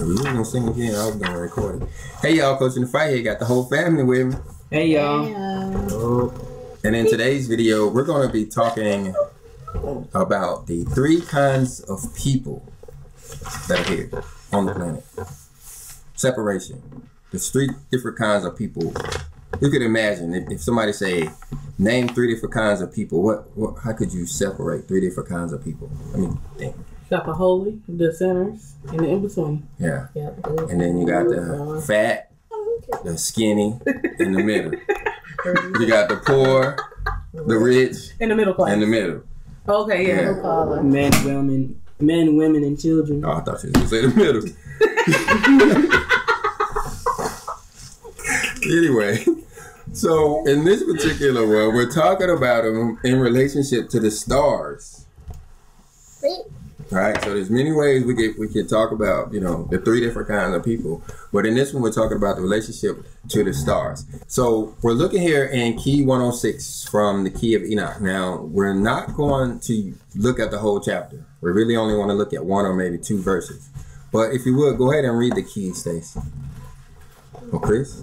We was gonna sing again. I was gonna record it. Hey y'all, Coach in the Fight here. Got the whole family with me. Hey y'all. And in today's video, we're gonna be talking about the three kinds of people that are here on the planet. Separation. There's three different kinds of people. You could imagine if, if somebody say, name three different kinds of people. What, what? How could you separate three different kinds of people? I mean, think. Got the holy, the sinners, and the in between. Yeah. Yeah. And then you got the uh-huh. fat, the skinny, in the middle. You got the poor, the rich, In the middle class. and the middle. okay, yeah. Yeah. Men, women, men, women, and children. Oh, I thought you was gonna say the middle. anyway, so in this particular one, we're talking about them in relationship to the stars. Right, so there's many ways we get we can talk about you know the three different kinds of people, but in this one we're talking about the relationship to the stars. So we're looking here in Key 106 from the Key of Enoch. Now we're not going to look at the whole chapter. We really only want to look at one or maybe two verses. But if you would go ahead and read the key, Stacy. Oh, Chris.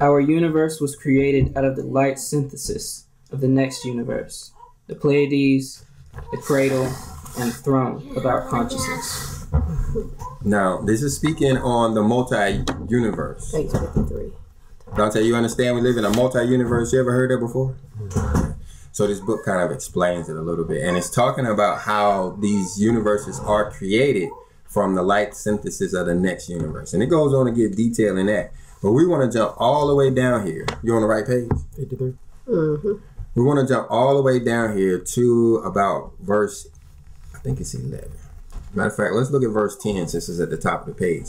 Our universe was created out of the light synthesis of the next universe, the Pleiades, the cradle, and the throne of our consciousness. Now this is speaking on the multi-universe. Page 53. Dante, you understand we live in a multi-universe? You ever heard that before? So this book kind of explains it a little bit, and it's talking about how these universes are created from the light synthesis of the next universe, and it goes on to give detail in that. But we want to jump all the way down here. You on the right page? Fifty-three. Mm-hmm. We want to jump all the way down here to about verse, I think it's 11. Matter of fact, let's look at verse 10 since it's at the top of the page.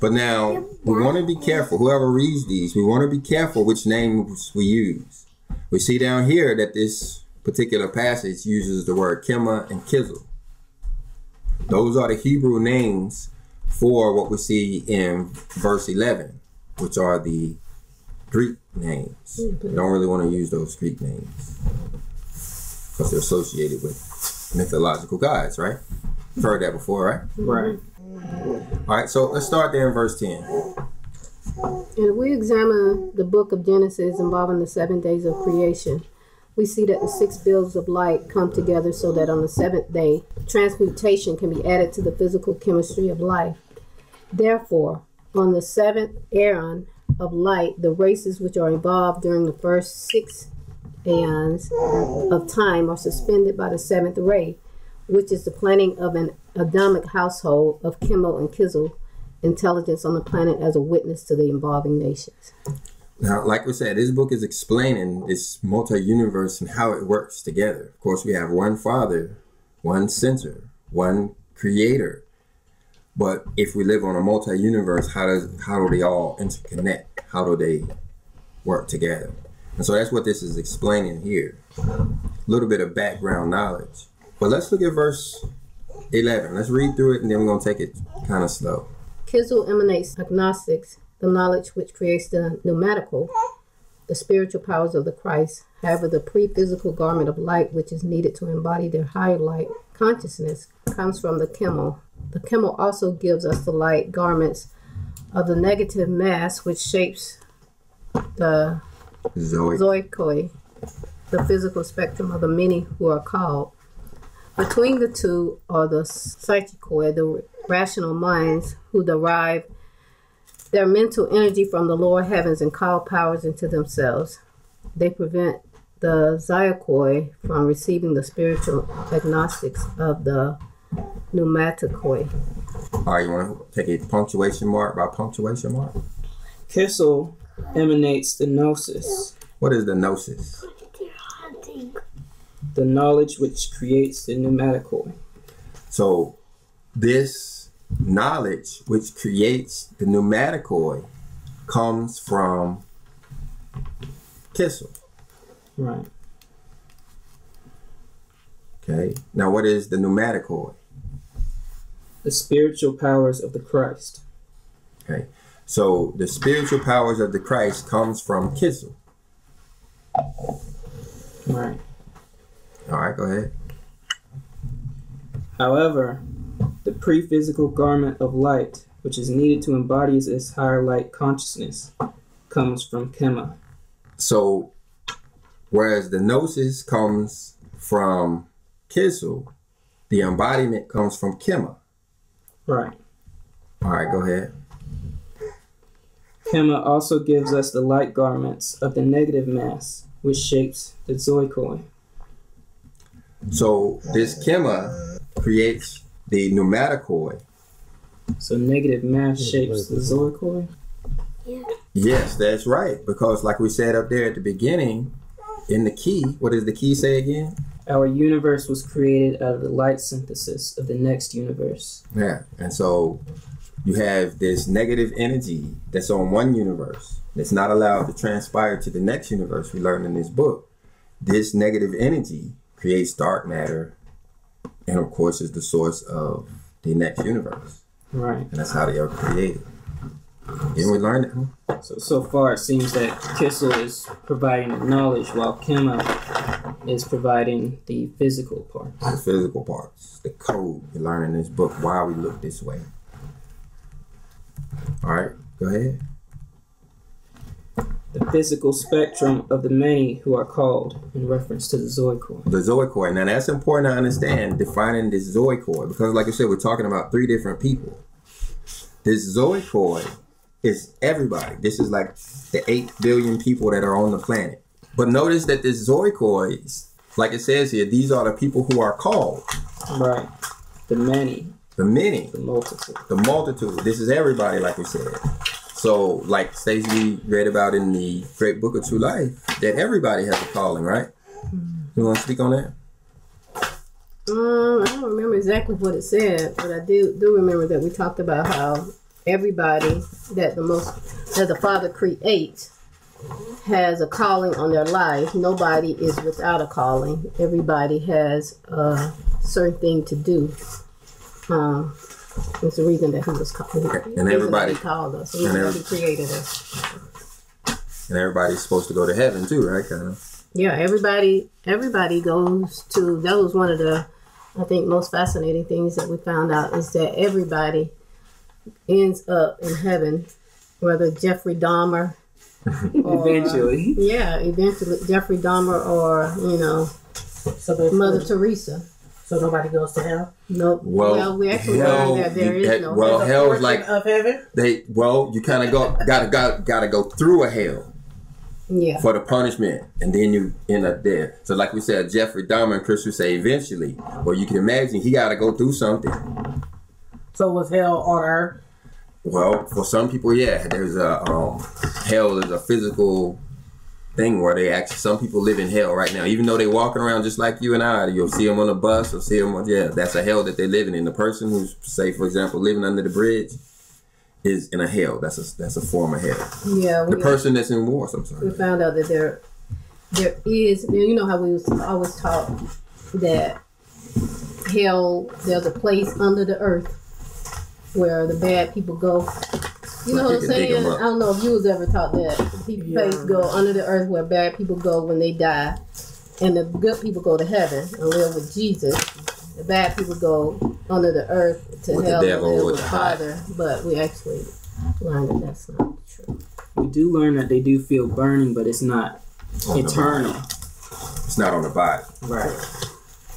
But now, we want to be careful. Whoever reads these, we want to be careful which names we use. We see down here that this particular passage uses the word Kema and Kizel. Those are the Hebrew names for what we see in verse 11, which are the Greek names. You don't really want to use those Greek names because they're associated with mythological gods, right? You've heard that before, right? Right. All right, so let's start there in verse 10. And if we examine the book of Genesis involving the seven days of creation, we see that the six bills of light come together so that on the seventh day, transmutation can be added to the physical chemistry of life. Therefore, on the seventh aeon of light, the races which are involved during the first six aeons of time are suspended by the seventh ray, which is the planning of an Adamic household of Kimmel and Kizel intelligence on the planet as a witness to the involving nations. Now, like we said, this book is explaining this multi-universe and how it works together. Of course, we have one Father, one Center, one Creator. But if we live on a multi-universe, how does how do they all interconnect? How do they work together? And so that's what this is explaining here. A little bit of background knowledge. But let's look at verse 11. Let's read through it and then we're going to take it kind of slow. Kizel emanates gnosis, the knowledge which creates the pneumatikoi, the spiritual powers of the Christ. However, the pre physical garment of light, which is needed to embody their higher light consciousness, comes from the Kimmel. The Kimmel also gives us the light garments of the negative mass, which shapes the Zoe. zoikoi, the physical spectrum of the many who are called. Between the two are the psychikoi, the rational minds who derive their mental energy from the lower heavens and call powers into themselves. They prevent the zoikoi from receiving the spiritual gnosis of the pneumatikoi. All right, you want to take a punctuation mark by punctuation mark? Kissel emanates the gnosis, What is the gnosis? the knowledge which creates the pneumaticoi. So this knowledge which creates the pneumaticoi comes from Kissel. Right. Okay. Now what is the pneumaticoi? The spiritual powers of the Christ. Okay. So the spiritual powers of the Christ comes from Kissel. Right. All right, go ahead. However, the pre-physical garment of light, which is needed to embody this higher light consciousness, comes from Kema. So, whereas the gnosis comes from Kizzle, the embodiment comes from Kema. Right. All right, go ahead. Kema also gives us the light garments of the negative mass, which shapes the zoikoi. So this Kema creates the pneumaticoi. So negative mass shapes the zoikoi. Yes, that's right. Because like we said up there at the beginning, in the key, what does the key say again? Our universe was created out of the light synthesis of the next universe. Yeah. And so you have this negative energy that's on one universe that's not allowed to transpire to the next universe we learn in this book. This negative energy creates dark matter and of course is the source of the next universe. Right. And that's how they are created. Didn't we learn it? So so far it seems that Kissel is providing the knowledge while Kema is providing the physical part. The physical parts, the code we learn in this book, why we look this way. All right, go ahead. The physical spectrum of the many who are called in reference to the Zoikoi. The zoikoi. Now that's important to understand defining this zoikoi because, like I said, we're talking about three different people. This zoikoi is everybody. This is like the eight billion people that are on the planet. But notice that this zoikoi, like it says here, these are the people who are called. Right. The many, The many, the multitude. the multitude. This is everybody, like we said. So, like Stacy read about in the Great Book of True Life, that everybody has a calling, right? You want to speak on that? Um, I don't remember exactly what it said, but I do do remember that we talked about how everybody that the most that the Father creates has a calling on their life. Nobody is without a calling. Everybody has a certain thing to do. Um, it's the reason that he was called. And everybody- he called us. The and every- he created us. And everybody's supposed to go to heaven too, right? Kind of. Yeah, everybody everybody goes to that was one of the I think most fascinating things that we found out is that everybody ends up in heaven, whether Jeffrey Dahmer or Eventually. Yeah, eventually Jeffrey Dahmer or, you know, Mother Teresa. So nobody goes to hell. Nope. Well, Well, we actually hell, learned that there you- is no well, There's a hell's like- of heaven. They well, you kind of go gotta got gotta go through a hell Yeah. for the punishment, and then you end up there. So, like we said, Jeffrey Dahmer and Chris would say eventually. Well, you can imagine he got to go through something. So was hell on earth? Well, for some people, yeah, there's a um, hell is a physical thing where they actually some people live in hell right now, even though they walking around just like you and I. You'll see them on a bus or see them on yeah, that's a hell that they're living in. The person who's say, for example, living under the bridge is in a hell. That's a that's a form of hell. Yeah. The person that's in war, I'm we found out that there there is you know how we was always taught that hell there's a place under the earth where the bad people go. You know what I'm You can dig 'em saying? I don't know if you was ever taught that. People Yeah. place go under the earth where bad people go when they die. And the good people go to heaven and live with Jesus. The bad people go under the earth to With the hell and live with the the high. Father. But we actually learned that that's not true. We do learn that they do feel burning, but it's not On eternal. It's not on the body. Right.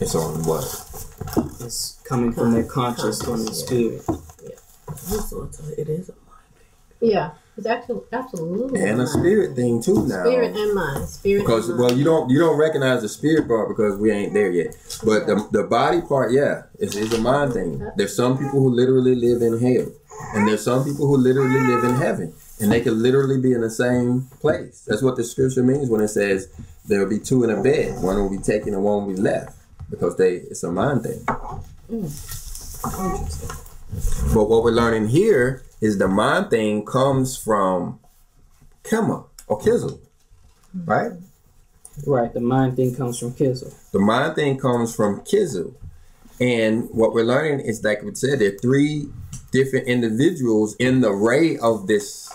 It's on what? It's coming from their conscious from the spirit. So it's it is a Yeah, it's actually absolutely And a mind. spirit thing too now. Spirit and mind. Spirit Because and well, you don't you don't recognize the spirit part because we ain't there yet. But the the body part, yeah, it's, it's a mind thing. There's some people who literally live in hell, and there's some people who literally live in heaven, and they can literally be in the same place. That's what the scripture means when it says there will be two in a bed, one will be taken and one will be left, because they it's a mind thing. Mm. But what we're learning here is the mind thing comes from Kema or Kizzle, right? Right. The mind thing comes from Kizzle. The mind thing comes from Kizu. And what we're learning is, like we said, there are three different individuals in the ray of this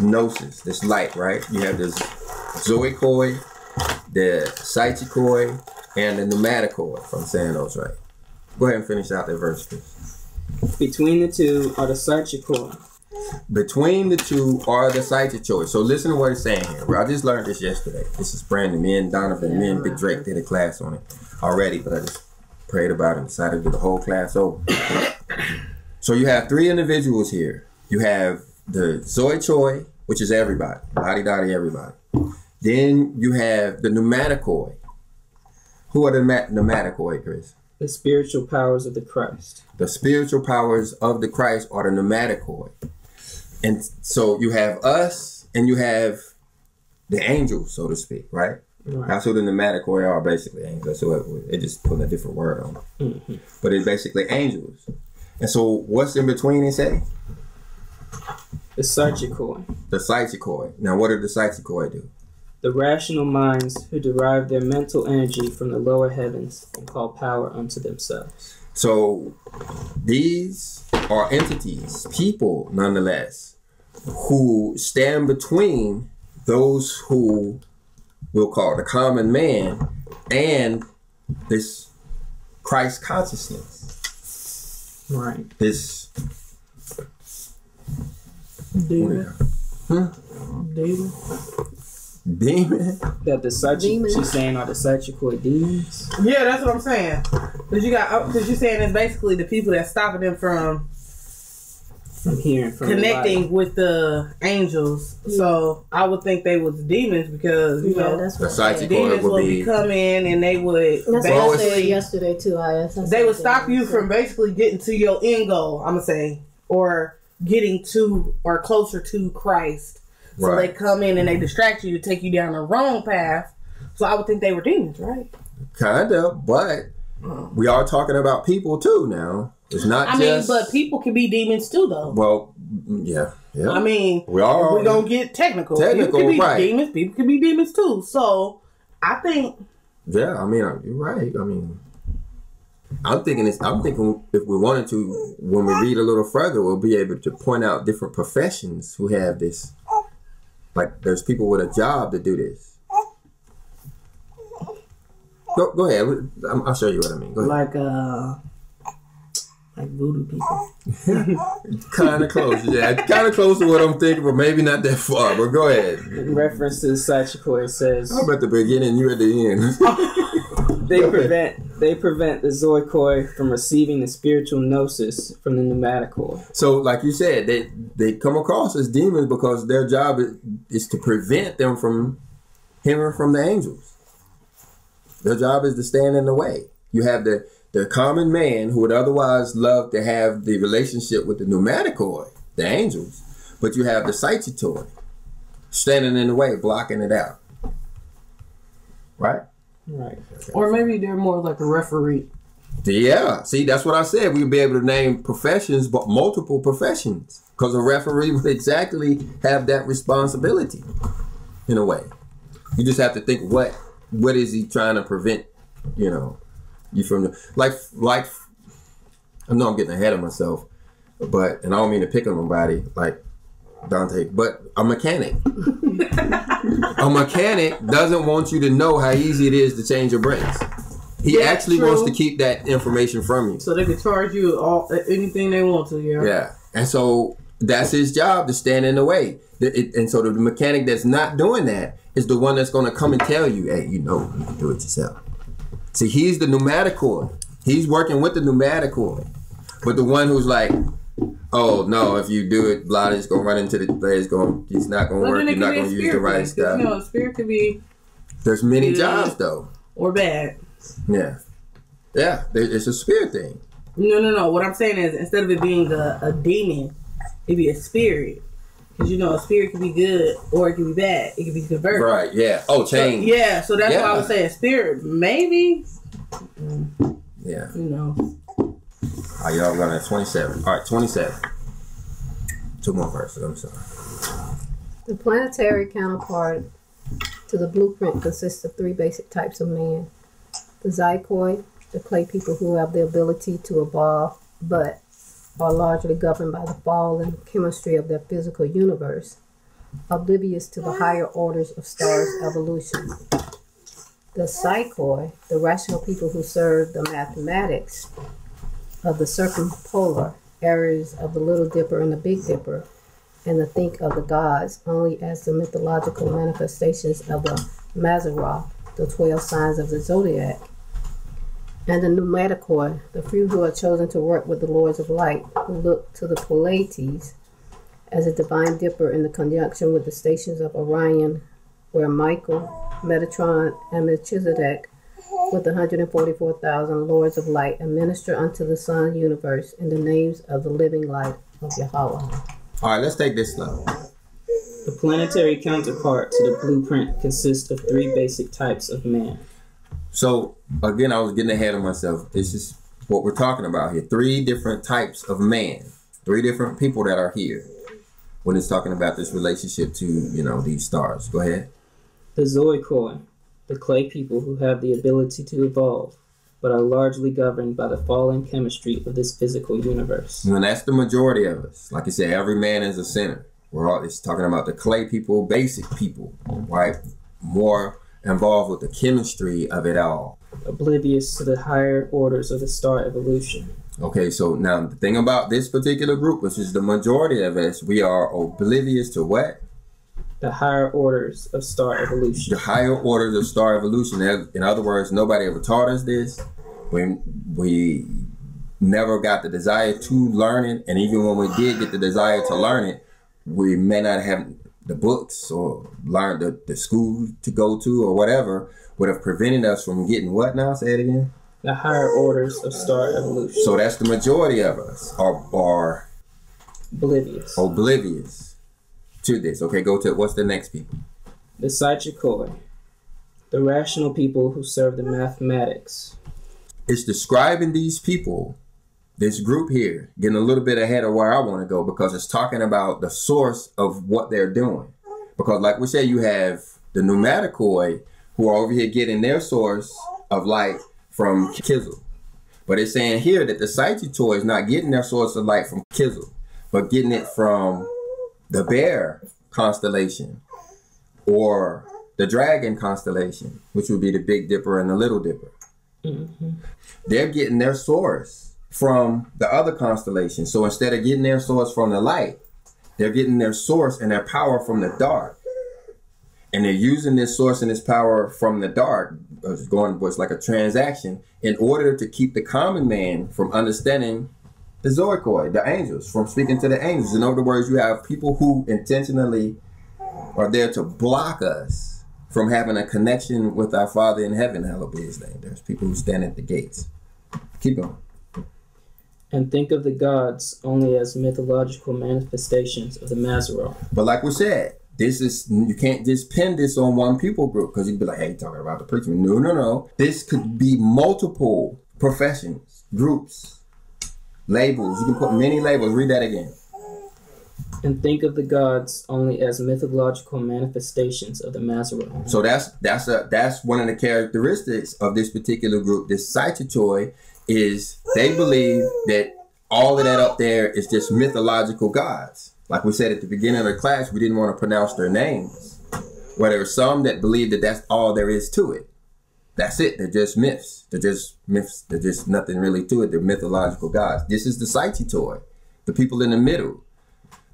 gnosis, this light, right? You have this Zoikoi, the Psychikoi, and the Pneumaticoi from Sanos, right? Go ahead and finish out that verse, please. Between the two are the Sarchikoi. Between the two are the psychikoi. So listen to what it's saying here. I just learned this yesterday. This is Brandon. new. Me and Donovan, me and Big Drake did a class on it already, but I just prayed about it and decided to do the whole class over. so you have three individuals here. You have the Zoikoi, which is everybody, body dotty everybody. Then you have the pneumaticoi. Who are the ma- pneumaticoi, Chris? The spiritual powers of the Christ. The spiritual powers of the Christ are the pneumaticoi. And so you have us and you have the angels, so to speak, right? Right. That's what the pneumaticoi are basically angels. So it, it just put a different word on it. Mhm. But it's basically angels. And so what's in between, it say? The Sarchikoi. The psychikoi. Now what do the psychikoi do? The rational minds who derive their mental energy from the lower heavens and call power unto themselves. So these are entities, people nonetheless, who stand between those who we'll call the common man and this Christ consciousness. Right. This Demon. Hmm? Demon. Demon. That the Sarchik, Demons. she's saying are the Sarchikoi demons. Yeah, that's what I'm saying. Cause you got, uh, cause you're saying it's basically the people that's stopping them from I'm hearing from connecting with the angels. So I would think they was demons because you Yeah, know that's The what I said. psychic demons would will be be come in and they would That's what I said yesterday too. I they would stop you from basically getting to your end goal. I'm gonna say or getting to or closer to Christ. So Right. they come in and they distract you to take you down the wrong path. So I would think they were demons, right? Kinda, but we are talking about people too now. It's not I mean, but people can be demons too, though. well, mm, yeah, yeah. I mean, we are we're gonna get technical. Technical, people can be right. demons. People can be demons too. So I think Yeah, I mean, uh, you're right. I mean, I'm thinking it's. I'm thinking if we wanted to, when we read a little further, we'll be able to point out different professions who have this. Like, there's people with a job to do this. Go, go ahead. I'm, I'll show you what I mean. Like uh like voodoo people. Kind of close. Yeah, kind of close to what I'm thinking, but maybe not that far. But go ahead. In reference to the Sarchikoi, it says I'm at the beginning. You're at the end. they prevent they prevent the Zoikoi from receiving the spiritual gnosis from the pneumaticoi. So, like you said, they they come across as demons because their job is, is to prevent them from hearing from the angels. Their job is to stand in the way. You have the the common man who would otherwise love to have the relationship with the pneumaticoi, the angels, but you have the psychikoi standing in the way, blocking it out. Right? Right. Or maybe they're more like a referee. Yeah, see, that's what I said. We'd be able to name professions, but multiple professions, because a referee would exactly have that responsibility, in a way. You just have to think what what is he trying to prevent, you know, you from the, like like. I know I'm getting ahead of myself, but and I don't mean to pick on nobody like Dante, but a mechanic. a mechanic doesn't want you to know how easy it is to change your brakes. He Yeah, actually true. wants to keep that information from you. So they can charge you all anything they want to, yeah. Yeah. And so that's his job to stand in the way. And so the mechanic that's not doing that is the one that's going to come and tell you, hey, you know, you can do it yourself. See, he's the pneumaticoi. He's working with the pneumaticoi. But the one who's like, oh, no, if you do it, it's going to run into the, it's going, it's not going to Well, work. You're not could be a going to use the right stuff. A spirit could be There's many Yeah. jobs, though. or bad. Yeah. Yeah, it's a spirit thing. No, no, no. What I'm saying is, instead of it being a, a demon, it'd be a spirit. Because you know, a spirit can be good or it can be bad. It can be converted. Right, yeah. Oh, So, change. yeah, so that's why I Yeah. was saying spirit. Maybe, Yeah. you know. All right, y'all running at 27. All right, 27. Two more verses. I'm sorry. The planetary counterpart to the blueprint consists of three basic types of man. The Zoikoi, the clay people who have the ability to evolve but are largely governed by the fall and chemistry of their physical universe, oblivious to the higher orders of stars' evolution. The psychoi, the rational people who serve the mathematics of the circumpolar areas of the Little Dipper and the Big Dipper, and to think of the gods only as the mythological manifestations of the Mazzaroth, the 12 signs of the zodiac, and the Pneumaticoi, the few who are chosen to work with the Lords of Light, who look to the Pleiades as a divine dipper in the conjunction with the stations of Orion, where Michael, Metatron, and Melchizedek, with 144,000 Lords of Light, administer unto the Sun universe in the names of the living light of Yahweh. All right, let's take this slow. The planetary counterpart to the blueprint consists of three basic types of man. So again, I was getting ahead of myself. This is what we're talking about here. Three different types of man. Three different people that are here. When it's talking about this relationship to, you know, these stars. Go ahead. The Zoikoi, the clay people who have the ability to evolve, but are largely governed by the fallen chemistry of this physical universe. And that's the majority of us. Like I said, every man is a sinner. We're all it's talking about the clay people, basic people, right? More involved with the chemistry of it all. Oblivious to the higher orders of the star evolution. Okay, so now the thing about this particular group, which is the majority of us, we are oblivious to what? The higher orders of star evolution. The higher orders of star evolution. In other words, nobody ever taught us this. We we never got the desire to learn it, and even when we did get the desire to learn it, we may not have the books or learn the, the school to go to or whatever would have prevented us from getting what now? Say it again. The higher orders of star evolution. So that's the majority of us are are oblivious. Oblivious to this. Okay, go to what's the next people? The Psychikoi. The rational people who serve the mathematics. It's describing these people this group here getting a little bit ahead of where I want to go because it's talking about the source of what they're doing. Because, like we say, you have the pneumaticoi who are over here getting their source of light from Kizzle. But it's saying here that the Sagittoi is not getting their source of light from Kizzle, but getting it from the Bear constellation or the Dragon constellation, which would be the Big Dipper and the Little Dipper. Mm-hmm. They're getting their source from the other constellation. So instead of getting their source from the light, they're getting their source and their power from the dark. And they're using this source and this power from the dark, it's going was like a transaction, in order to keep the common man from understanding the Zoikoi, the angels, from speaking to the angels. In other words, you have people who intentionally are there to block us from having a connection with our Father in heaven, hallowed be his name. There's people who stand at the gates. Keep going and think of the gods only as mythological manifestations of the Mazzaroth. But like we said, this is you can't just pin this on one people group because you'd be like, "Hey, talking about the preaching." No, no, no. This could be multiple professions, groups, labels. You can put many labels. Read that again. And think of the gods only as mythological manifestations of the Mazzaroth. So that's that's a that's one of the characteristics of this particular group. This Saitotoi is they believe that all of that up there is just mythological gods. Like we said at the beginning of the class, we didn't want to pronounce their names. Well, there are some that believe that that's all there is to it. That's it. They're just myths. They're just myths. They're just nothing really to it. They're mythological gods. This is the Saitotoi, the people in the middle.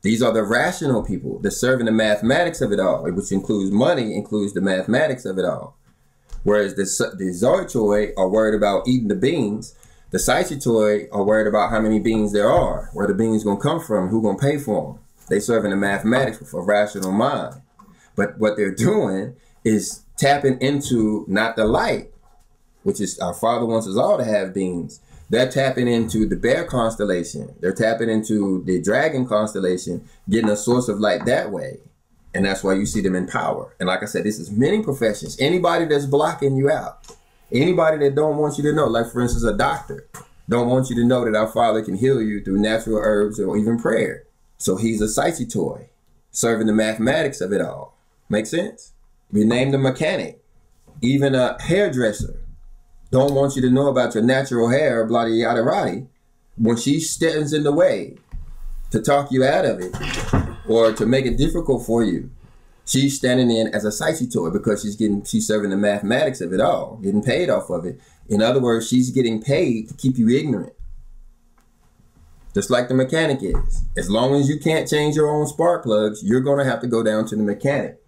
These are the rational people. They're serving the mathematics of it all, which includes money, includes the mathematics of it all. Whereas the, the Zoitoi are worried about eating the beans the Saitotoi are worried about how many beans there are, where the beans gonna come from, who gonna pay for them. They serving the mathematics with a rational mind. But what they're doing is tapping into not the light, which is our Father wants us all to have beings. They're tapping into the bear constellation. They're tapping into the dragon constellation, getting a source of light that way. And that's why you see them in power. And like I said, this is many professions. Anybody that's blocking you out, Anybody that don't want you to know, like for instance, a doctor, don't want you to know that our Father can heal you through natural herbs or even prayer. So he's a toy, serving the mathematics of it all. Make sense? We named a mechanic, even a hairdresser. Don't want you to know about your natural hair, blah yada yada. When she stands in the way to talk you out of it or to make it difficult for you, she's standing in as a Saitotoi because she's getting she's serving the mathematics of it all, getting paid off of it. In other words, she's getting paid to keep you ignorant. just like the mechanic is. As long as you can't change your own spark plugs, you're going to have to go down to the mechanic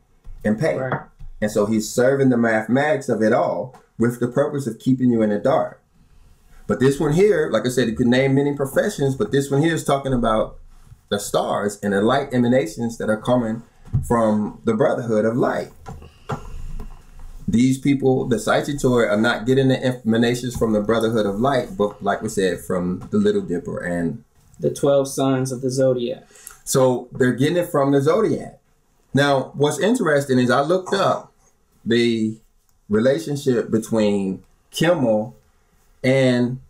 and pay. Right. And so he's serving the mathematics of it all with the purpose of keeping you in the dark. But this one here, like I said, you could name many professions, but this one here is talking about the stars and the light emanations that are coming from the Brotherhood of Light. These people, the Sagittarius, are not getting the emanations from the Brotherhood of Light, but like we said, from the Little Dipper. And The 12 signs of the zodiac. so they're getting it from the Zodiac. Now, what's interesting is I looked up the relationship between Kimmel and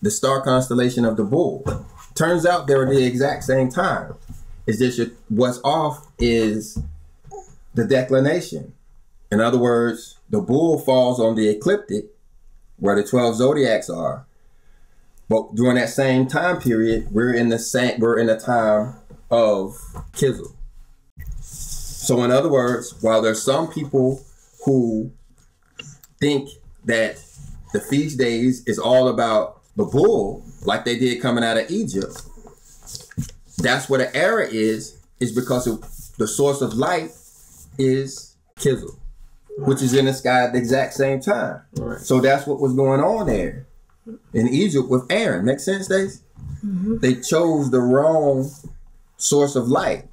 the star constellation of the Bull. Turns out they were the exact same time. It's just your- what's off is the declination. In other words, the bull falls on the ecliptic where the 12 zodiacs are. But during that same time period, we're in the same we're in the time of Kizzle. So in other words, while there's some people who think that the feast days is all about the bull, like they did coming out of Egypt, that's where the error is, is because of the source of light is Kizzle, which is in the sky at the exact same time. Right. So that's what was going on there in Egypt with Aaron. Make sense, Daisy? Mm-hmm. They chose the wrong source of light.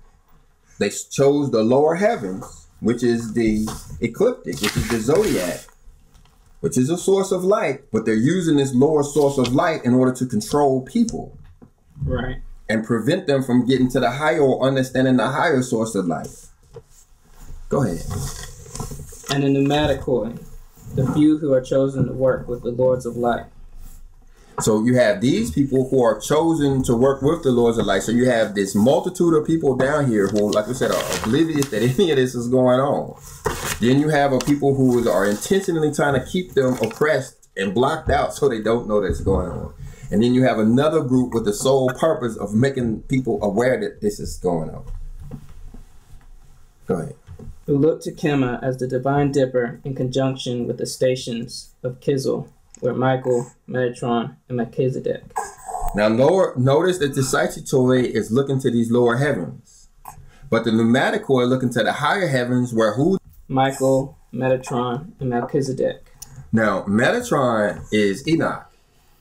They chose the lower heavens, which is the ecliptic, which is the zodiac, which is a source of light, but they're using this lower source of light in order to control people Right. and prevent them from getting to the higher or understanding the higher source of light. Go ahead. And the pneumaticoi, the few who are chosen to work with the lords of light. So you have these people who are chosen to work with the Lords of Light. So you have this multitude of people down here who, like I said, are oblivious that any of this is going on. Then you have a people who are intentionally trying to keep them oppressed and blocked out so they don't know that's going on. And then you have another group with the sole purpose of making people aware that this is going on. Go ahead. who look to Kema as the divine dipper in conjunction with the stations of Kizel, where Michael, Metatron, and Melchizedek. Now, lower, notice that the Sagittarius is looking to these lower heavens, but the Pneumaticoi looking to the higher heavens, where who? Michael, Metatron, and Melchizedek. Now, Metatron is Enoch.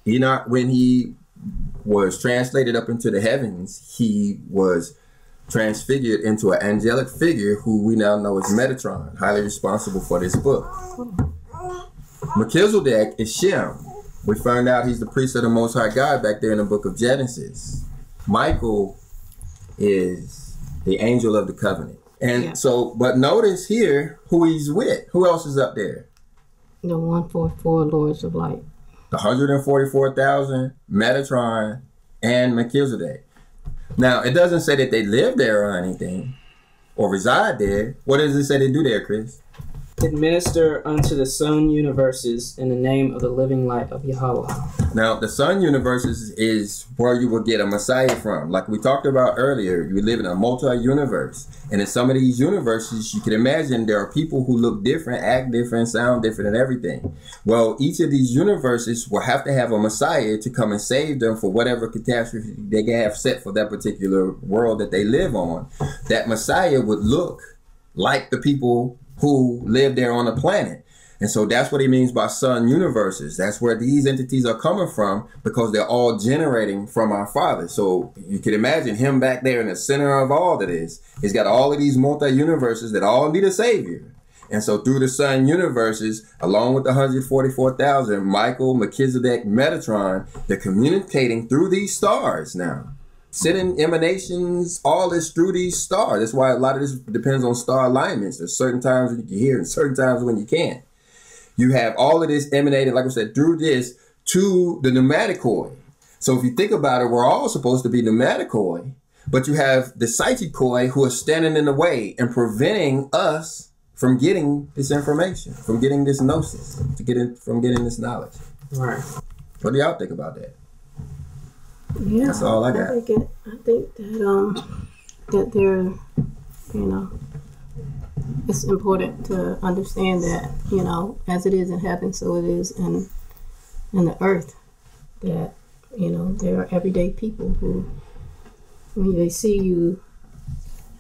Enoch, when he was translated up into the heavens, he was transfigured into an angelic figure who we now know as Metatron, highly responsible for this book. Melchizedek is Shem. We find out he's the priest of the Most High God back there in the book of Genesis. Michael is the angel of the covenant. And Yeah. so, but notice here who he's with. Who else is up there? The one four four lords of light. the 144,000, Metatron, and Melchizedek. Now, it doesn't say that they live there or anything, or reside there. What does it say they do there, Chris? Administer unto the sun universes in the name of the living light of Yahweh. Now, the sun universes is where you will get a Messiah from. Like we talked about earlier, you live in a multi-universe. And in some of these universes, you can imagine there are people who look different, act different, sound different, and everything. Well, each of these universes will have to have a Messiah to come and save them for whatever catastrophe they have set for that particular world that they live on. That Messiah would look like the people who live there on the planet. And so that's what he means by sun universes. That's where these entities are coming from because they're all generating from our Father. So you can imagine him back there in the center of all that is. He's got all of these multi universes that all need a savior. And so through the sun universes, along with the 144,000, Michael, Melchizedek, Metatron, they're communicating through these stars now sending emanations, all this through these stars. That's why a lot of this depends on star alignments. There's certain times when you can hear and certain times when you can't. You have all of this emanating, like I said, through this to the pneumaticoi. So if you think about it, we're all supposed to be pneumaticoi, but you have the psychicoi who are standing in the way and preventing us from getting this information, from getting this gnosis, to get in, from getting this knowledge. Right. What do y'all think about that? Yeah, That's all I got. think it, I think that um that they're you know it's important to understand that you know as it is in heaven, so it is in in the earth. That You know, there are everyday people who, when they see you,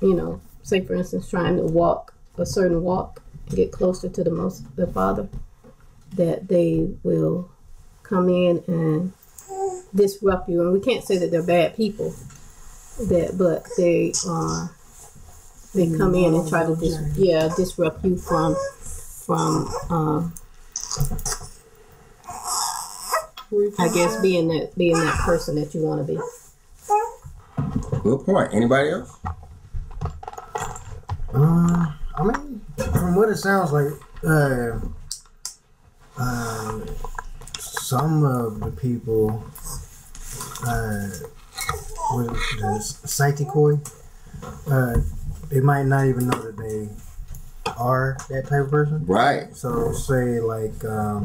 you know, say for instance, trying to walk a certain walk, get closer to the most the Father, that they will come in and disrupt you. And we can't say that they're bad people, that but they are they come in and try to dis- yeah disrupt you from from um, I guess being that being that person that you want to be. Good point. Anybody else? Uh, I mean, from what it sounds like, uh, uh, some of the people, uh, with the psychicoi, uh, they might not even know that they are that type of person. Right. So say like um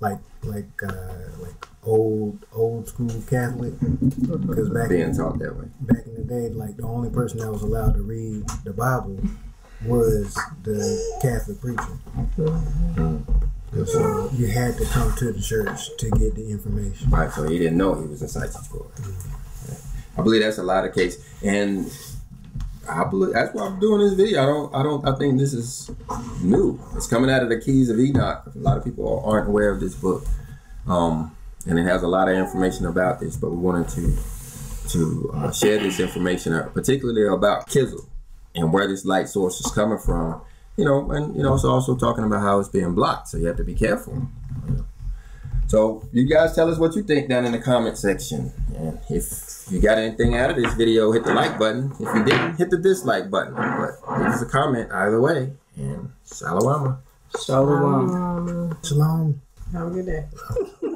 like like uh like old old school Catholic because back Being in, taught that way. back in the day like the only person that was allowed to read the Bible was the Catholic preacher. Good So you had to come to the church to get the information. Right, so he didn't know he was a psychic boy. I believe that's a lot of case, and I believe that's why I'm doing this video. I don't, I don't, I think this is new. It's coming out of the Keys of Enoch. A lot of people aren't aware of this book, um, and it has a lot of information about this. But we wanted to to uh, share this information, uh, particularly about Kizzle and where this light source is coming from. You know, and you know, it's also talking about how it's being blocked, so you have to be careful. So you guys tell us what you think down in the comment section. And if you got anything out of this video, hit the like button. If you didn't, hit the dislike button. But leave us a comment either way. And Salawama. Shalom. Shalom. Have a good day.